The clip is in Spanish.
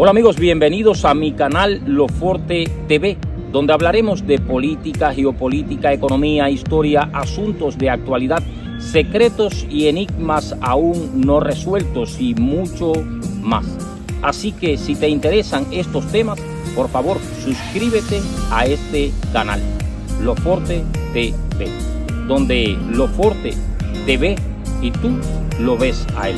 Hola amigos, bienvenidos a mi canal Lo Forte TV, donde hablaremos de política, geopolítica, economía, historia, asuntos de actualidad, secretos y enigmas aún no resueltos y mucho más. Así que si te interesan estos temas, por favor suscríbete a este canal, Lo Forte TV, donde Lo Forte TV y tú lo ves a él.